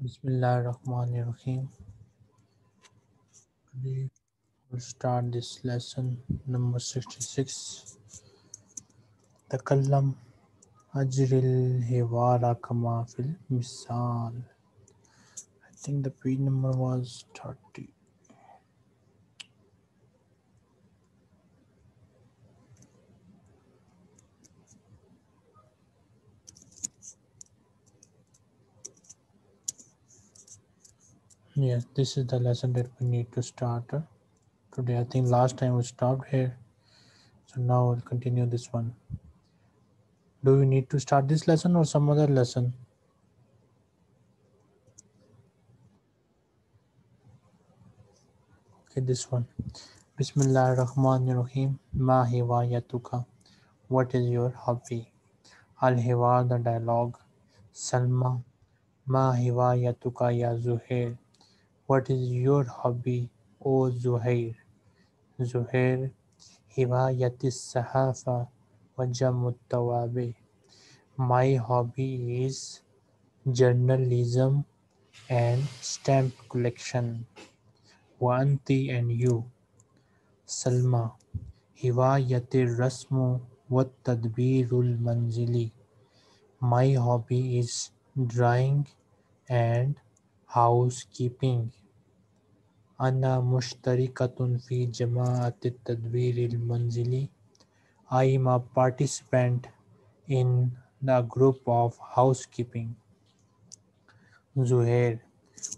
Bismillahirrahmanirrahim. Today we'll start this lesson number 66. تكلم أجري الحوار كما في المثال. I think the page number was 30. Yes, this is the lesson that we need to start today. I think last time we stopped here. So now we'll continue this one. Do we need to start this lesson or some other lesson? Okay, this one. Bismillah ar-Rahman ar-Rahim. Ma hiwayatuka. What is your hobby? Al-Hiwar, the dialogue. Salma. Ma hiwayatuka ya Zuhair. What is your hobby, O Zuhair? Zuhair. Hiwayati sahafa wa jamu tawabi. My hobby is journalism and stamp collection. Wa anti and you. Salma. Hiwayati rasmu wa tadbirul manzili. My hobby is drawing and housekeeping. أنا مشتركة في جماعة التدبير المنزلي. I am a participant in the group of housekeeping. زهير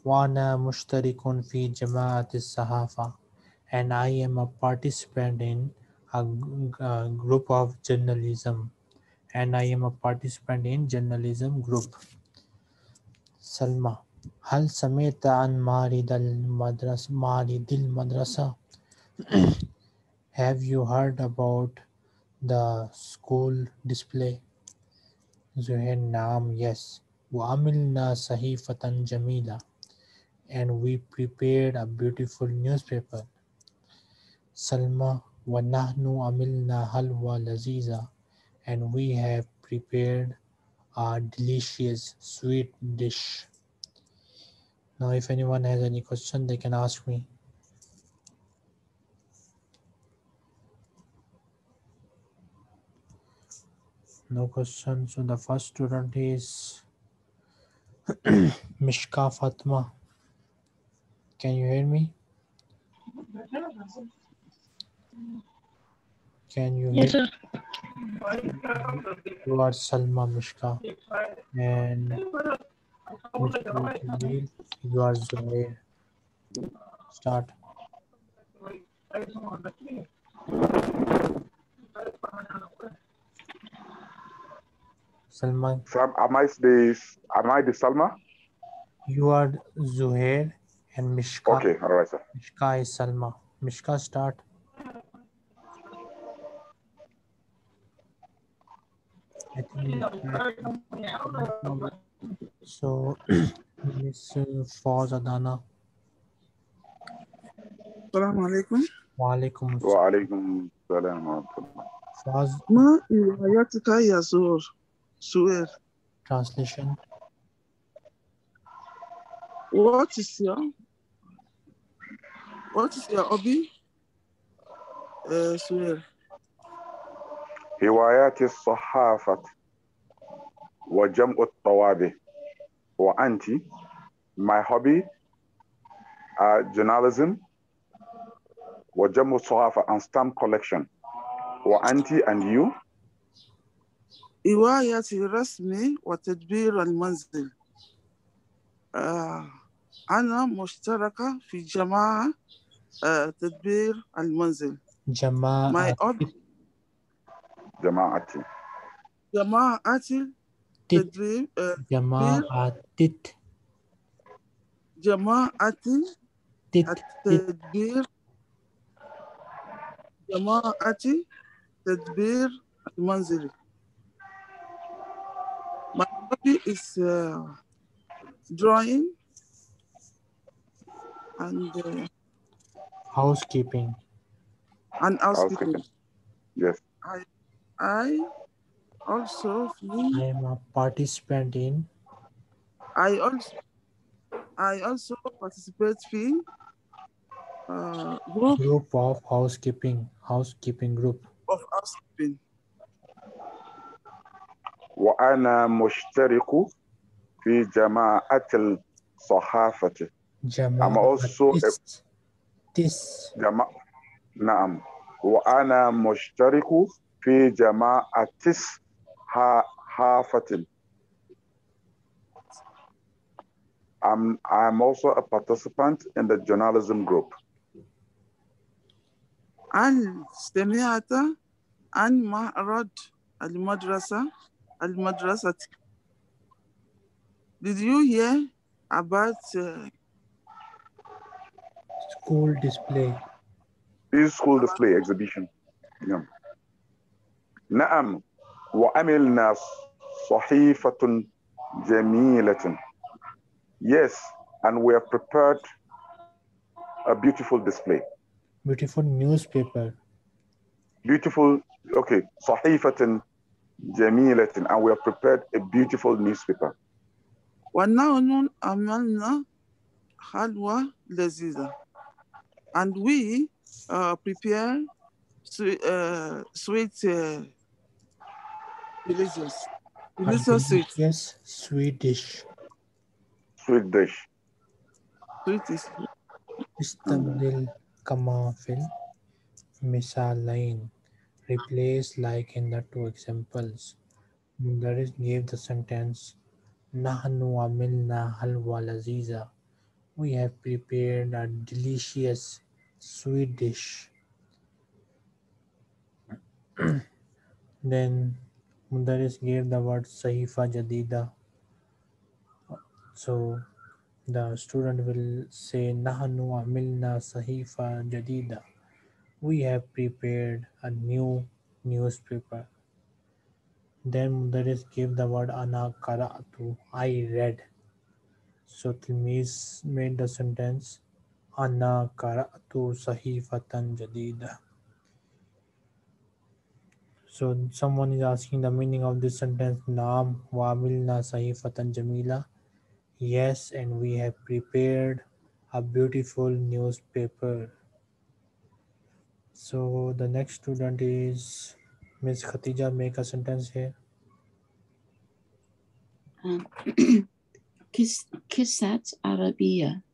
وأنا مشترك في جماعة الصحافة and I am a participant in a, g- a group of journalism and I am a participant in journalism group. سلمى هل سمعت عن معرض المدرسة معرض المدرسة Have you heard about the school display زهير نعم yes وعملنا صحيفة جميلة and we prepared a beautiful newspaper سلمى ونحن عملنا حلوى لذيذة and we have prepared a delicious sweet dish. Now, if anyone has any question, they can ask me. No question. So the first student is Mishka Fatma. Can you hear me? Can you Yes, hear? sir. You are Salma Mishka. And you are Zuhair. Start. Salman, Sam, am I the am I the Salma? you are Zuhair and Mishka. Okay, all right, sir. Mishka is Salma. Mishka, start. I think so. Miss Fawz Adana. السلام عليكم Walaikum assalam. وعليكم السلام ورحمة الله. Fawz ما هوايتك يا زور سؤال translation. what is your what is your hobby uh, سؤال هوايات الصحافة وجمع الطوابع. وأنت my hobby uh, journalism وجمع الصحافة and stamp collection. وأنت and you. هواية الرسم وتدبير المنزل. آه أنا مشتركة في جماعة آه تدبير المنزل. my Jama'a hobby. جماعتي. جماعة Tadrib, uh, Jama'atit. Jama'ati. Tadbir. Jama'ati. Tadbir al-manzili. My hobby is uh, drawing and uh, housekeeping. And housekeeping. housekeeping. Yes. I, I also I am a participant in I also I also participate in uh, group Group of housekeeping. Housekeeping group. of housekeeping. وأنا مشترك في جماعة الصحافة I'm also a- This. This. جما... نعم وأنا مشترك في جماعة الصحافة I'm, I'm also a participant in the journalism group. هل سمعت عن معرض المدرسة المدرسة Did you hear about uh, School display. This school display exhibition. نعم. نعم وعملنا صحيفة جميلة. Yes, and we have prepared a beautiful display. Beautiful newspaper. Beautiful, okay, صحيفة جميلة, and we have prepared a beautiful newspaper. ونحن عملنا حلوى لذيذة and we uh, prepare sweet, uh, sweet uh, Delicious. Is so sweet? Yes, Swedish. Swedish. Swedish. Istabdil kama fil misalain. Replace like in the two examples. Mundaris gave the sentence Nahnu amilna halwa laziza. We have prepared a delicious Swedish. then Mudaris gave the word Sahifa Jadida. So the student will say Nahnu amilna sahifa jadida. We have prepared a new newspaper. Then Mudaris gave the word ana qara'tu. I read. So Tilmiz made the sentence ana qara'tu sahifatan jadida. So someone is asking the meaning of this sentence. Naam wa amilna sahifatan jamila. Yes, and we have prepared a beautiful newspaper. So the next student is Miss Khatija. Make a sentence here. Um, Kiss, Kissat Arabia.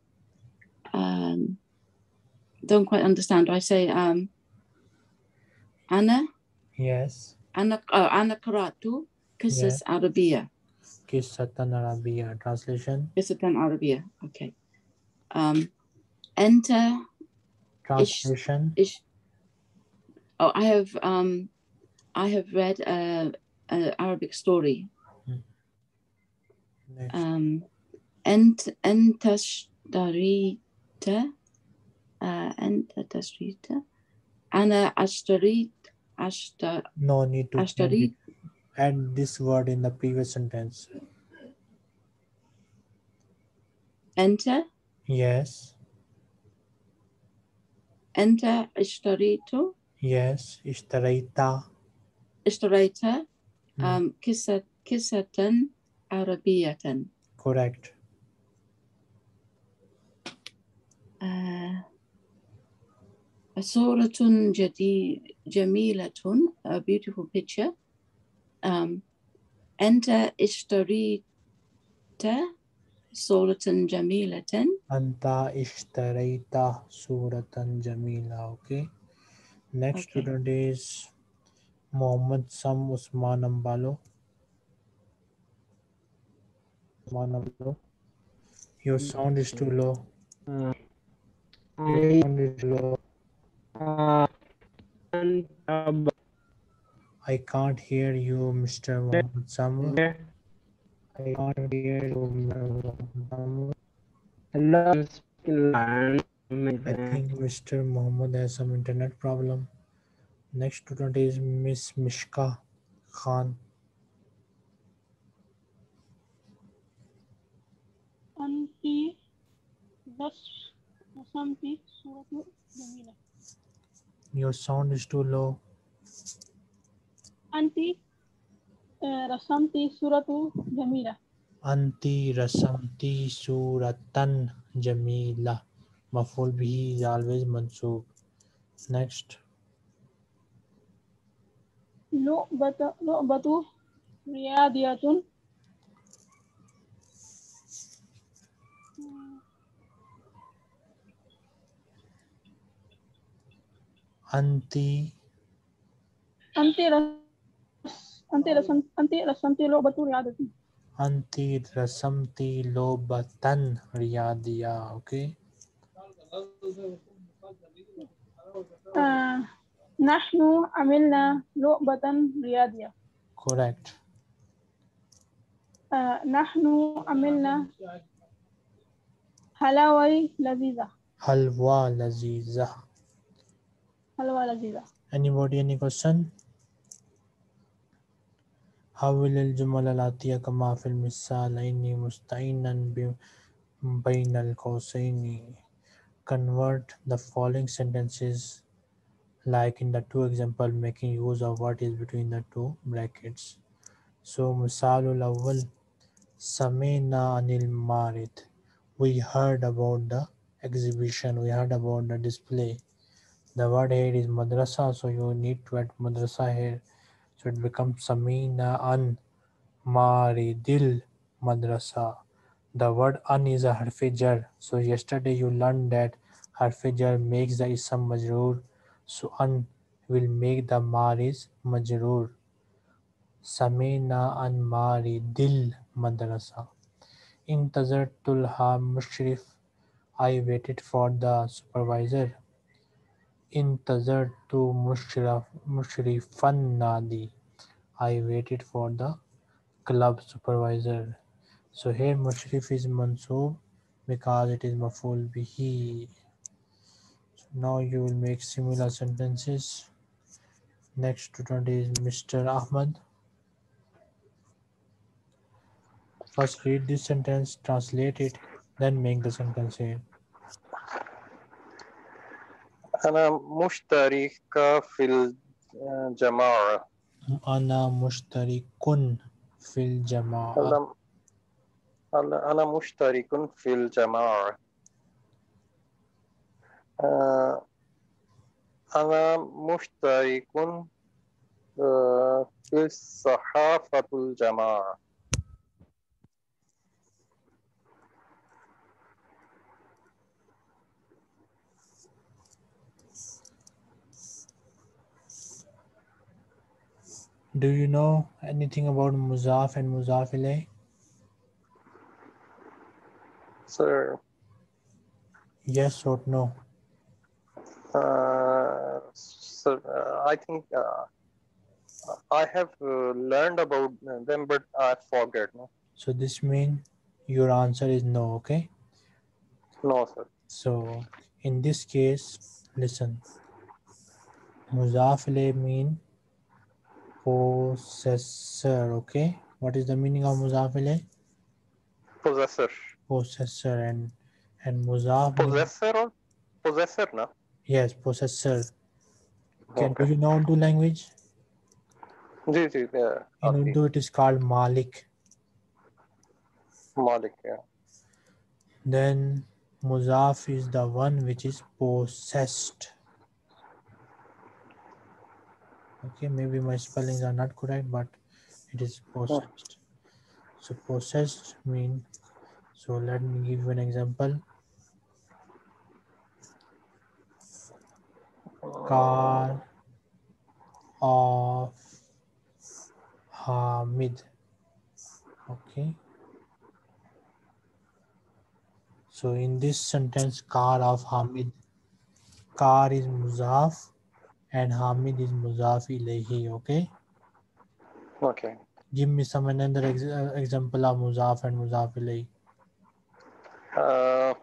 Um, don't quite understand. Do I say um, Anna? Yes. Anak uh, Anakaratu Qisas. Arabia. Kisatan Arabia. Translation? Kisatan Arabia. Okay. Um, enter. Translation? Ish, ish, oh, I have um, I have read an Arabic story. Hmm. Um, ent, entashtarita. Uh, entashtarita. Ana astarita أنا اشتريت أشت- No need to change أشتريت it. add this word in the previous sentence. أنت Yes. أنت اشتريت Yes. اشتريت. اشتريت Hmm. um, كسة كسة عربية Correct. آه، صورة جدي جميلة a beautiful picture um, أنت اشتريت صورة جميلة أنت اشتريت صورة جميلة. Okay. Next Okay. student is Mohammed Sam Usman Ambalo. Usman Ambalo. Your sound is too low. Uh, Your sound is low. uh, and uh, I can't hear you, Mr. Samuel. I can't hear you, Mr. Hello. I think Mr. Mohammed has some internet problem. Next student is Miss Mishka Khan. Anti, das, das anti, surat, jamila. Your sound is too low. Anti rasamti suratu jamila. Anti rasamti suratan jamila. Maful bhi is always mansub. Next. Lu'batu riyadiyatun رياضية Anti أنت رس أنت رسمت أنت رسمت لعبة anti. Okay. آه نحن عملنا لعبة رياضية Correct. آه نحن عملنا حلاوة لذيذة. حلوى لذيذة Anybody any question? حول الجمل الآتية كما في المثال إني مستعينا ب- بين القوسين Convert the following sentences like in the two example making use of what is between the two brackets. So مثال الأول سمعنا عن المعرض We heard about the exhibition, we heard about the display. The word here is madrasa, so you need to add madrasa here. So it becomes Samina an Maridil Madrasa. The word an is a harfi jar. So yesterday you learned that harfi jar makes the ism majroor. So an will make the maris majroor. Samina an Maridil Madrasa. Intazartul ha mushrif. I waited for the supervisor intazartu mushrifan nadi i waited for the club supervisor. so here mushrif is mansub because it is maful bihi so now you will make similar sentences. Next student is mr ahmad first read this sentence translate it then make the sentence here. أنا مشترك في الجماعة. أنا مشترك في الجماعة. أنا أنا مشترك في الجماعة. آه، أنا مشترك آه، في الصحافة الجماعة. Do you know anything about Muzaf and Muzaf ilayh? Sir, Yes or no? uh, sir, uh, I think uh, I have uh, learned about them, but I forget. No, So this means your answer is no, okay? no sir. So in this case, listen. Muzaf ilayh mean possessor, okay? What is the meaning of Muzaf? Possessor. Possessor and and Muzaf Possessor or possessor, no? yes, possessor. Can do you know Urdu language? Ji yeah, In okay. Urdu it is called Malik. Malik, yeah. Then Muzaf is the one which is possessed. Okay, maybe my spellings are not correct, but it is oh. possessed. So possessed mean. So let me give you an example. Car of Hamid. Okay. So in this sentence, car of Hamid, car is Muzaf and Hamid is Muzaf ilayhi. Okay. Okay. Give me some another ex- uh, example of Muzaf and Muzaf ilayhi. Uh,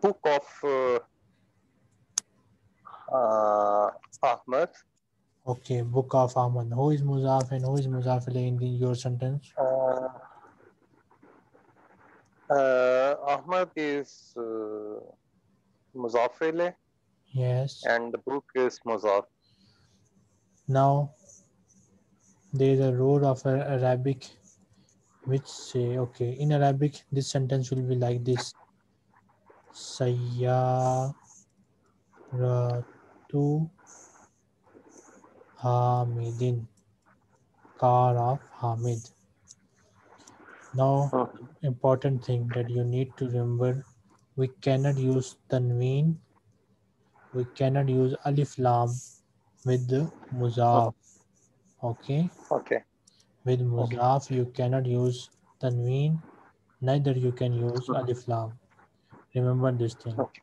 book of uh, uh, Ahmad. Okay, Book of Ahmad. Who is Muzaf and who is Muzaf ilayhi in the, your sentence? Uh, uh, Ahmad is uh, Muzaf ilayh Yes. and the book is Muzaf. Now, there is a rule of Arabic which say okay in Arabic this sentence will be like this. Sayyaratu Hamidin. Car of Hamid. Now important thing that you need to remember we cannot use tanween we cannot use alif lam with the muzaf okay okay. with muzaf you cannot use tanween neither you can use alif lam remember this thing Okay.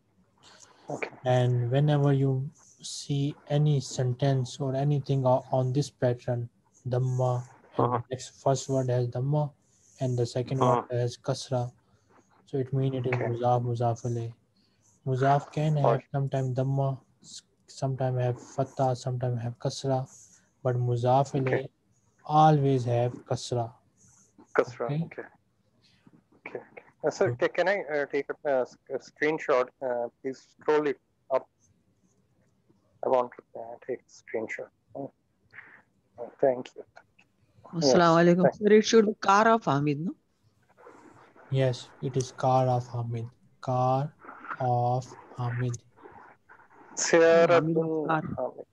Okay. and whenever you see any sentence or anything on this pattern dhamma Uh-huh. the next first word has dhamma and the 2nd Uh-huh. word has kasra so it means it is Okay. muzaf muzaf alayh muzaf can have sometimes dhamma sometimes have fatha sometimes have kasra but muzaf alayh Okay. always have kasra Kasra. Okay. Okay. Okay. okay. Uh, sir, ca- can I uh, take a, uh, s- a screenshot? Uh, please scroll it up. I want to uh, take a screenshot. Oh. Oh, thank you. Assalamu alaikum. thank- Sir, it should be car of Hamid, no? Yes it is car of hamid car of hamid Siyaratun. Hamid.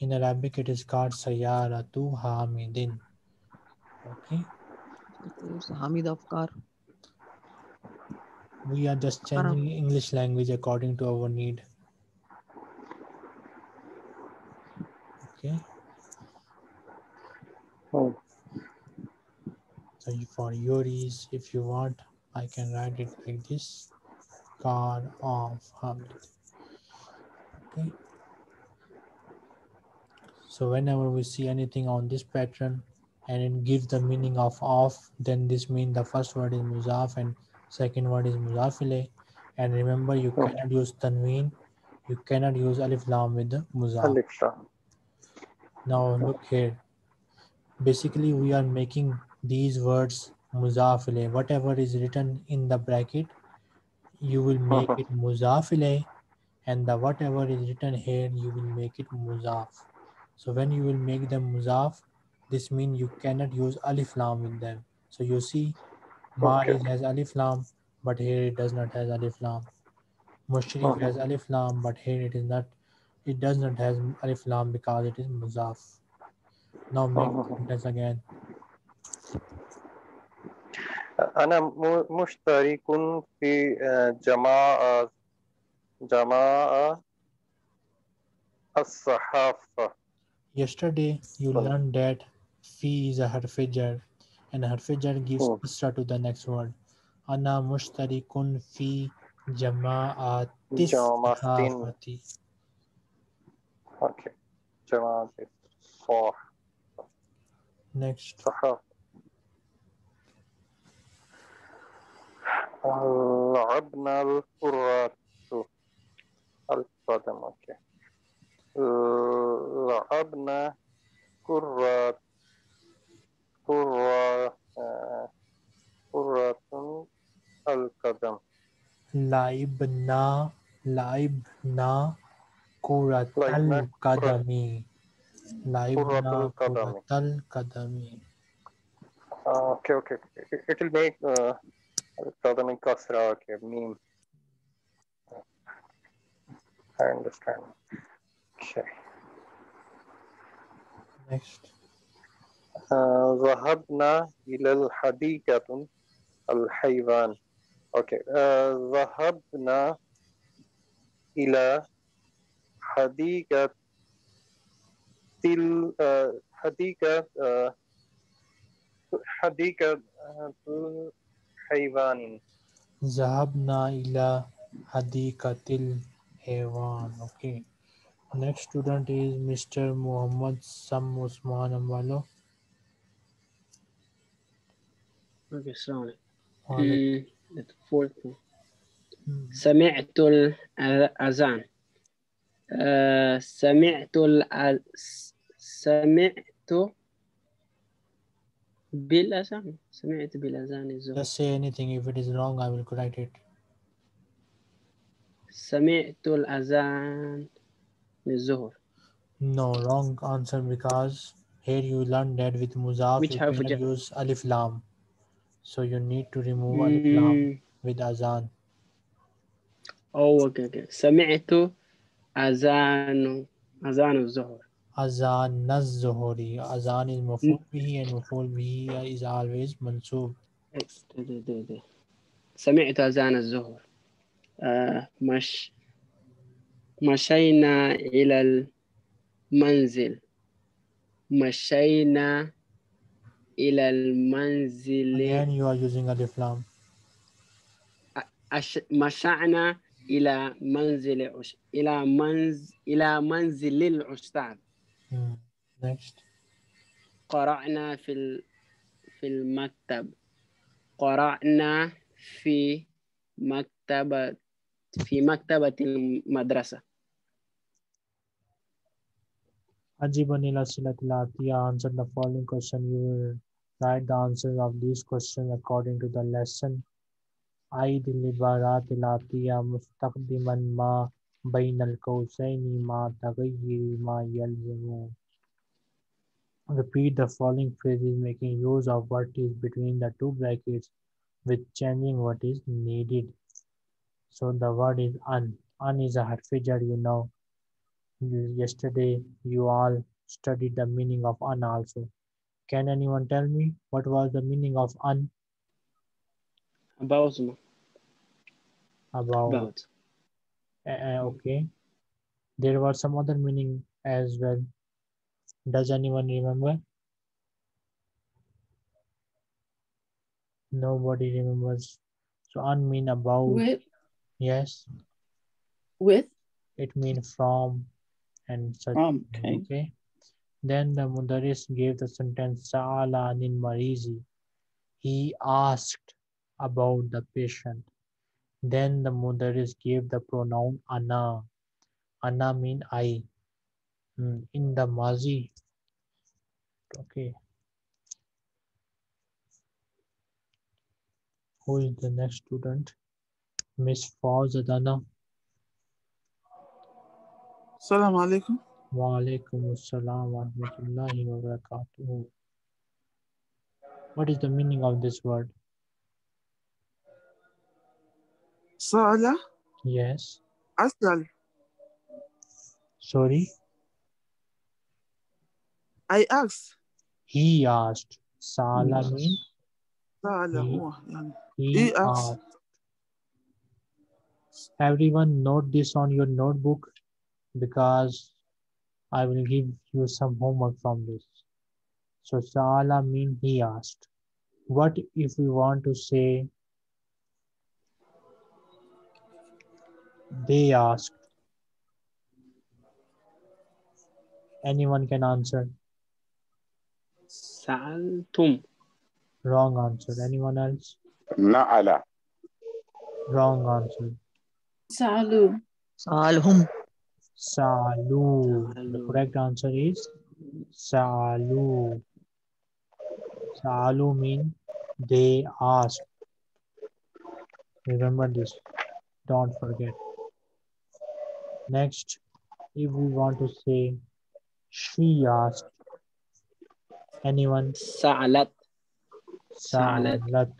In Arabic, it is called Sayyaratu Hamidin. Okay, It's Hamid of car. we are just Car of- changing English language according to our need. Okay, Hmm. So for your ease, if you want, I can write it like this car of Hamid. Okay, so whenever we see anything on this pattern and it gives the meaning of off, then this means the first word is muzaf and second word is muzafile. And remember, you Okay. cannot use tanween, you cannot use alif lam with the muzaf. Now look here. Basically, we are making these words muzafile. Whatever is written in the bracket, you will make it muzafile, and the whatever is written here, you will make it muzaf. So when you will make them muzaf, this means you cannot use alif lam with them. So you see, Okay. Has alif lam, but here it does not has alif lam. Mushrif Uh-huh. has alif lam, but here it is not. It does not has alif lam because it is muzaf. Now make Uh-huh. sentence again. أنا م- مشترك في آه، جماعة جماعة الصحافة Yesterday you Sorry. learned that fi is a harfijar and harfijar gives Hmm. kasra to the next word. Ana mushtarikun fi jama'atis جماعتين sahafati. أوكي جماعة الصح Next. صحافة لعبنا الكرة القدم أوكي. لعبنا كرة كرة كرة القدم. لعبنا لعبنا كرة القدم. لعبنا كرة القدم. آه، أوكي أوكي. كلمة إيه؟ آه، بتستخدم الكسرة كميم I understand. Okay next. ذهبنا إلى الحديقة الحيوان Okay. ذهبنا إلى حديقة تل حديقة حديقة uh, الحيوان. Zahabna ila hadikatil hewan. Okay. Next student is Mr. Muhammad Sam Usman Ambalo. Okay, السلام عليكم. Alaikum. Mm, the fourth one. Hmm. سمعت الأذان آه، سمعت الأ- سمعت بالأذان سمعت بالأذان الظهر Just say anything. If it is wrong, I will correct it. سمعت الأذان للظهر No, wrong answer because Here you learn that with muzaf Which you harf cannot jar? use alif lam. So you need to remove alif lam مم. with azan. أو أوكي أوكي سمعت أذان أذان الظهر Azan is maful bihi and maful bihi is always دي. سمعت أذان الظهر آه مش مشينا إلى المنزل مشينا إلى المنزل Again you are using alif lam. أش... مشعنا إلى منزل. إلى منز... إلى منزل الأستاذ Hmm. Next. قرأنا في ال... في المكتب قرأنا في مكتبة في مكتبة المدرسة Ajiban ila silatil atiya. Answer the following question. You will write the answers of these questions according to the lesson. عيد العبارات الآتية مستخدما ما بين القوسين مع تغير ما يلزم. Repeat the following phrases making use of what is between the two brackets with changing what is needed. So the word is an. An is a harfijar, you know. Yesterday you all studied the meaning of an also. Can anyone tell me what was the meaning of an about ما about? about Uh, okay. There was some other meaning as well. Does anyone remember? Nobody remembers. So un mean about. With, Yes. with, It means from and such. from, okay. Okay. Then the Mudaris gave the sentence Sa'ala anil marizi. He asked about the patient. Then the Mudaris gave the pronoun ana. Ana mean I. Hmm, in the mazi. Okay. Who is the next student? Miss Fawzadana. Salam alaikum. Wa alaikum assalam wa rahmatullahi wa barakatuh. What is the meaning of this word? Sala? Yes. Aslan. Sorry? I asked. He asked. Sala yes. means? Sala. He, oh, he, he asked. asked. Everyone note this on your notebook because I will give you some homework from this. So Sala means he asked. What if we want to say They asked. Anyone can answer. Saltum. Wrong answer. Anyone else? Na'ala. Wrong answer. Salu. Salhum. Salu. The correct answer is Salu. Salu means they asked. Remember this. Don't forget. Next, if we want to say, she asked, anyone? Sa'alat. Sa'alat.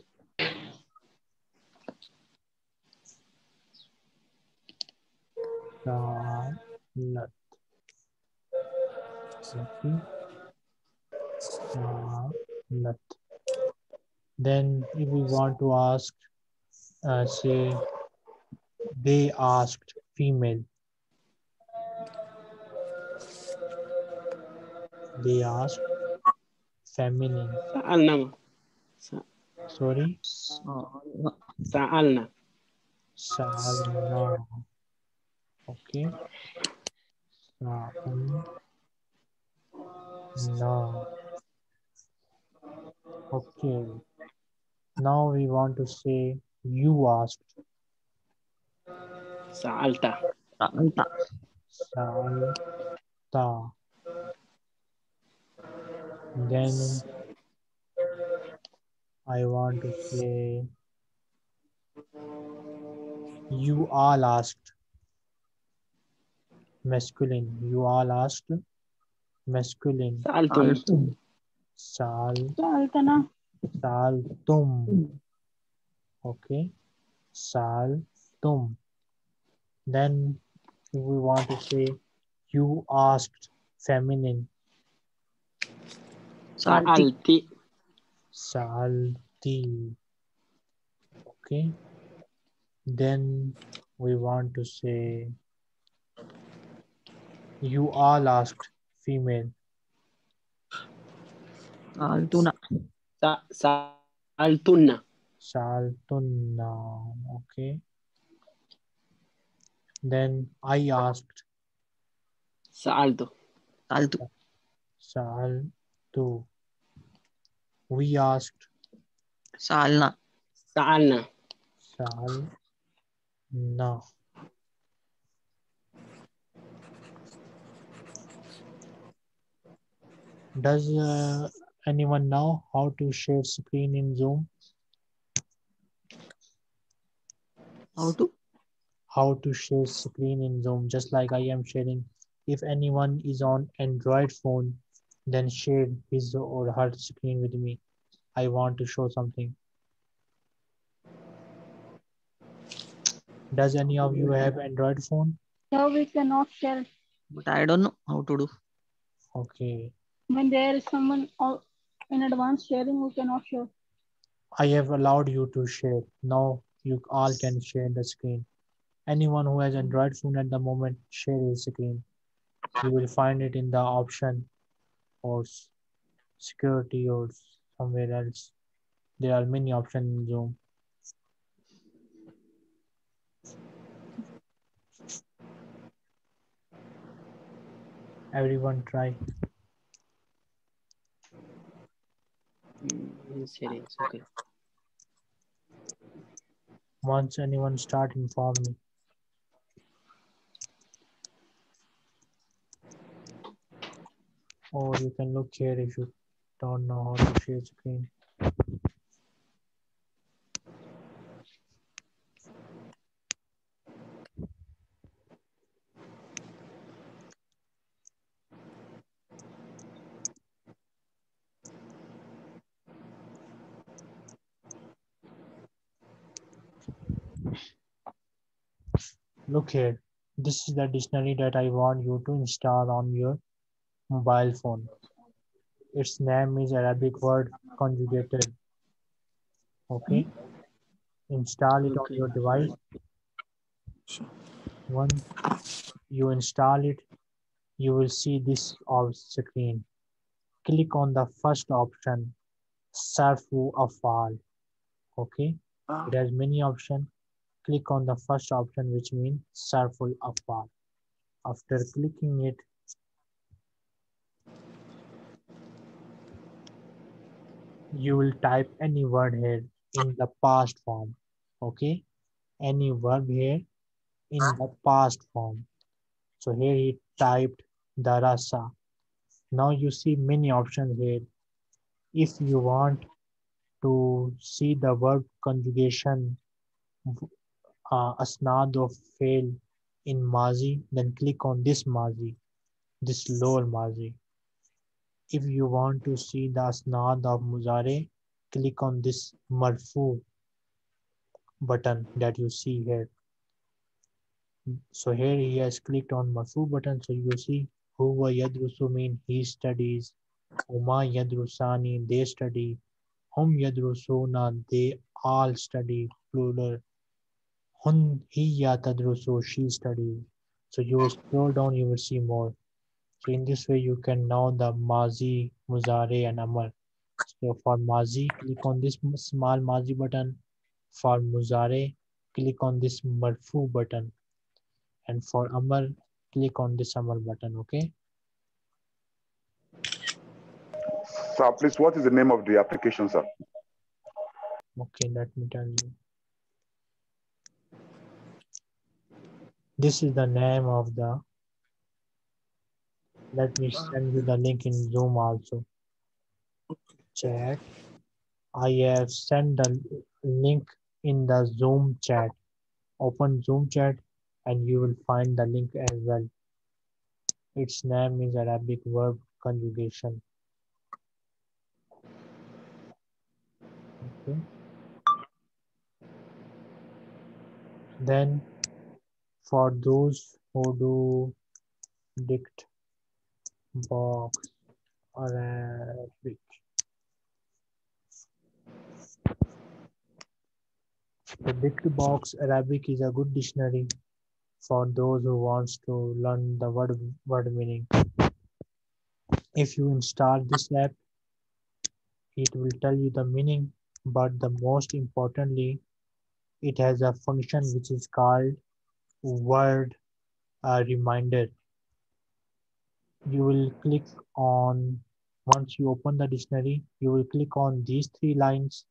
Sa'alat. Sa'alat. Then if we want to ask, uh, say, they asked female. They are feminine. Sa'alna. Sa Sorry? Sa'alna. Sa'alna. Okay. Sa'alna. No. Okay. Now we want to say you asked. Sa'alta. Sa'alta. Sa'alta. Then I want to say you are asked masculine. You are asked masculine. Saltum. Saltana. Saltum. Okay. Saltum. Then we want to say you asked feminine. Salty. Salty. Okay. Then we want to say you all asked female. Altuna. Sa Saltunna. Saltunna. Okay. Then I asked. Saldo. Saldo. Sal to? We asked. Salna. Salna. Salna. Does uh, anyone know how to share screen in Zoom? How to? How to share screen in Zoom, just like I am sharing. If anyone is on Android phone, then share his or her screen with me. I want to show something. Does any of you have Android phone? No, we cannot share but I don't know how to do. Okay. when there is someone all in advance sharing. We cannot share. I have allowed you to share. Now you all can share the screen. Anyone who has Android phone at the moment, share his screen. You will find it in the option or security or somewhere else. There are many options in Zoom. Everyone try. Mm, okay. Once anyone start, inform me. Or you can look here if you don't know how to share screen. Look here. This is the dictionary that I want you to install on your mobile phone. Its name is Arabic word conjugated. Okay. Install it on your device. Once you install it, you will see this screen. Click on the first option, Sarfu Afal. Okay. Ah. It has many options. Click on the first option, which means Sarful Afal. After clicking it, you will type any word here in the past form. Okay. Any verb here in the past form. So here he typed darasa. Now you see many options here. If you want to see the verb conjugation uh, asnad fail in mazi, then click on this mazi, this lower mazi. If you want to see the asnad of muzare, click on this marfu button that you see here. So here he has clicked on marfu button. So you will see huwa yadrusu mean he studies, huma yadrusani they study, hum yadrusuna they all study plural. Hun hiya tadrusu she studies. So you will scroll down, you will see more. So in this way you can know the mazi, muzare and amal. So for mazi, click on this small mazi button. For muzare, click on this marfu button. And for amal, click on this amal button, okay? Sir, please, what is the name of the application, sir? Okay, let me tell you. This is the name of the, let me send you the link in Zoom also. Check. I have sent the link in the Zoom chat. Open Zoom chat and you will find the link as well. Its name is Arabic verb conjugation. Okay. Then for those who do dict box Arabic. The box Arabic is a good dictionary for those who wants to learn the word word meaning. If you install this app, it will tell you the meaning, but the most importantly, it has a function which is called word uh, reminder. You will click on, once you open the dictionary, you will click on these three lines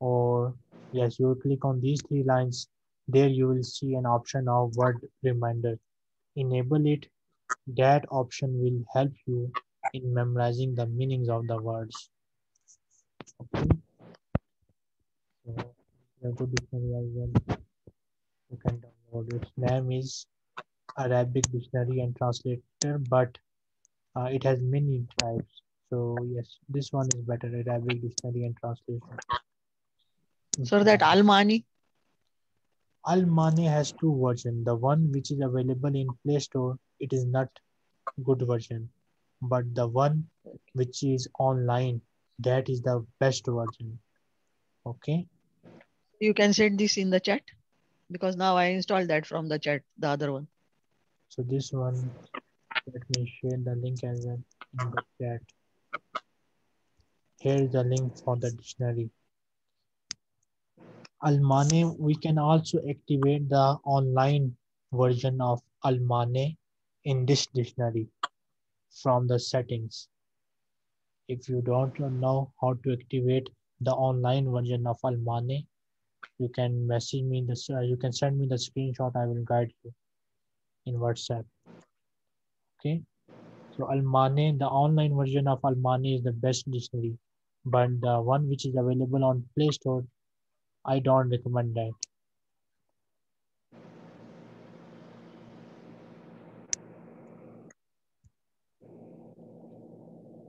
or yes, you will click on these three lines. There you will see an option of word reminder. Enable it. That option will help you in memorizing the meanings of the words. Okay. So, a good dictionary as well. You can download its name is Arabic Dictionary and Translator, but uh, it has many types. So yes, this one is better, Arabic Dictionary and Translation. Sir, that Almaany. Almaany has two versions. The one which is available in Play Store, it is not good version. But the one which is online, that is the best version. Okay. You can send this in the chat because now I installed that from the chat, the other one. So this one, let me share the link as well in the chat. Here is the link for the dictionary. Almaany, we can also activate the online version of Almaany in this dictionary from the settings. If you don't know how to activate the online version of Almaany, you can message me this, uh, you can send me the screenshot, I will guide you in WhatsApp. Okay. So Almaany, the online version of Almaany is the best dictionary, but the one which is available on Play Store I don't recommend that.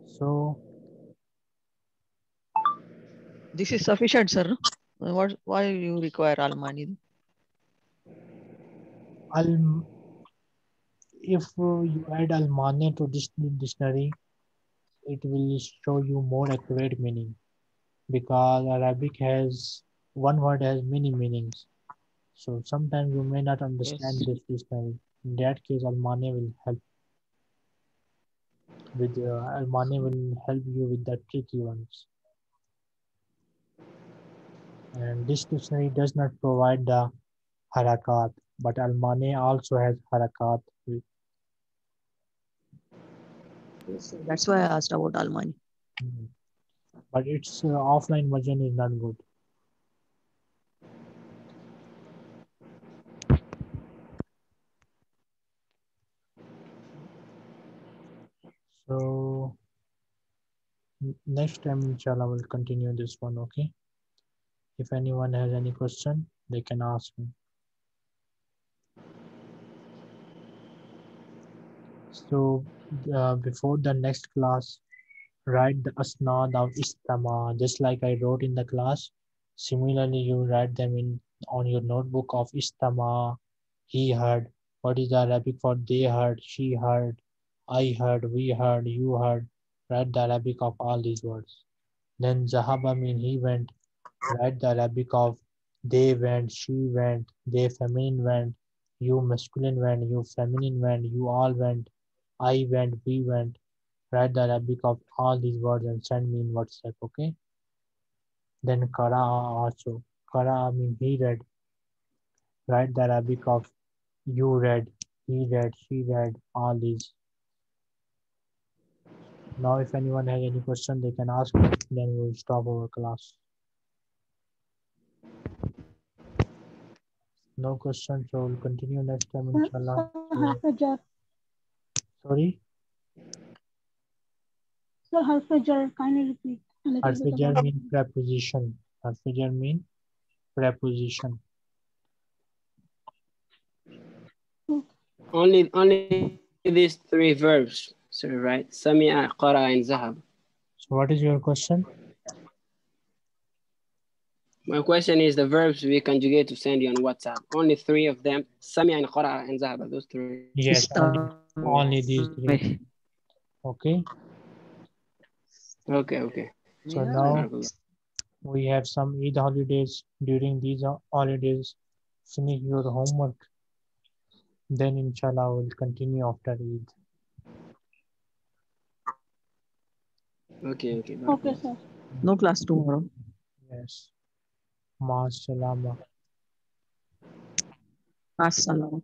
So This is sufficient, sir. What? Why you require Almaany? Al if you add Almaany to this dictionary, it will show you more accurate meaning because Arabic has one word has many meanings. So sometimes you may not understand Yes. this dictionary. In that case, Almaany will help. With uh, Almaany will help you with the tricky ones. And this dictionary does not provide the harakat, but Almaany also has harakat. Sir. That's why I asked about Almaany. Mhm. But its uh, offline version is not good. So next time, inshallah, we'll continue this one. Okay. If anyone has any question, they can ask me. So uh, before the next class, write the asnad of istama, just like I wrote in the class. Similarly, you write them in on your notebook of istama. He heard. What is the Arabic for they heard, she heard, I heard, we heard, you heard. Write the Arabic of all these words. Then zahaba mean he went. Write the Arabic of they went, she went, they feminine went, you masculine went, you feminine went, you all went, I went, we went. Write the Arabic of all these words and send me in WhatsApp, okay? Then Kara also. Kara mean he read. Write the Arabic of you read, he read, she read, all these. Now if anyone has any question, they can ask then we'll stop our class. No question, so we'll continue next time, inshallah. Sorry? So harfajar, kindly repeat. Harfajar mean preposition. Harfajar mean preposition. Only only these three verbs, sir, right? Samia, Qara, and Zahab. So what is your question? My question is the verbs we conjugate to send you on WhatsApp. Only three of them, Samia and Qara and Zahab, those three. Yes, only only these three. Okay. Okay, okay. So now we have some Eid holidays. During these holidays, finish your homework. Then inshallah we'll continue after Eid. Okay, okay. Okay, sir. No class tomorrow. Yes. Ma salama. Assalamu.